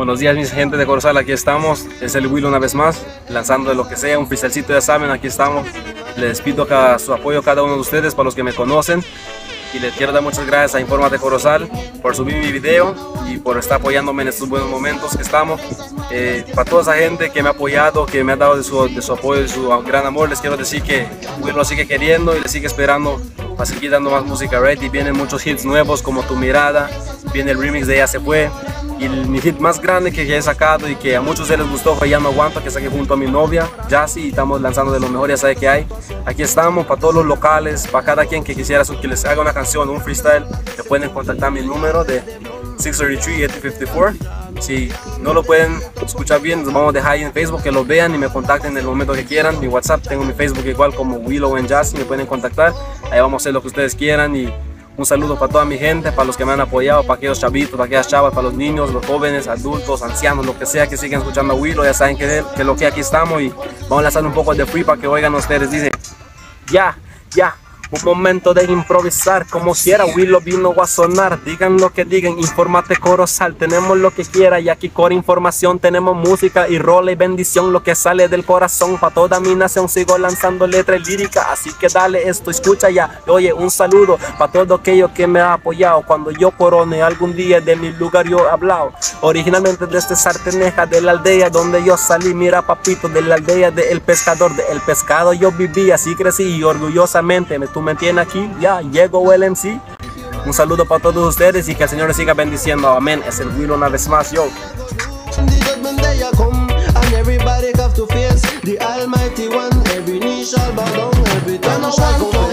Buenos días mis gente de Corozal, aquí estamos, es el Will una vez más, lanzando lo que sea, un freestylecito ya saben, aquí estamos. Les pido su apoyo a cada uno de ustedes, para los que me conocen. Y les quiero dar muchas gracias a Informa de Corozal por subir mi video y por estar apoyándome en estos buenos momentos que estamos. Eh, para toda esa gente que me ha apoyado, que me ha dado de su, de su apoyo, de su gran amor, les quiero decir que Will lo sigue queriendo y le sigue esperando para seguir dando más música ready. Vienen muchos hits nuevos como Tu Mirada, viene el remix de Ya Se Fue, y mi hit más grande que he sacado y que a muchos de les gustó fue Ya No Aguanto, que saqué junto a mi novia, Jassy, y estamos lanzando de lo mejor, ya sabe que hay. Aquí estamos para todos los locales, para cada quien que quisiera que les haga una canción, un freestyle, que pueden contactar mi número de 633-8054. Si no lo pueden escuchar bien, los vamos a dejar ahí en Facebook, que lo vean y me contacten en el momento que quieran. Mi WhatsApp, tengo mi Facebook igual como Willow and Jassy, me pueden contactar. Ahí vamos a hacer lo que ustedes quieran y un saludo para toda mi gente, para los que me han apoyado, para aquellos chavitos, para aquellas chavas, para los niños, los jóvenes, adultos, ancianos, lo que sea que sigan escuchando a Willow. Ya saben que, que lo que aquí estamos y vamos a lanzar un poco de free para que oigan ustedes. Dice, ya, ya. Un momento de improvisar, como si era Willow vino a sonar. Digan lo que digan, informate corozal, tenemos lo que quiera y aquí con información tenemos música y rol y bendición, lo que sale del corazón. Para toda mi nación sigo lanzando letra y lírica, así que dale esto, escucha ya. Oye, un saludo para todo aquello que me ha apoyado. Cuando yo corone algún día de mi lugar yo he hablado. Originalmente desde Sarteneja, de la aldea donde yo salí, mira papito, de la aldea del pescador, del pescado yo viví, así crecí y orgullosamente me tuve me entiendes aquí, ya llegó el MC. Un saludo para todos ustedes y que el Señor les siga bendiciendo. Amén. Es el Will una vez más, yo. everybody have to face the Almighty One. Every knee shall bow down, every tongue shall confess.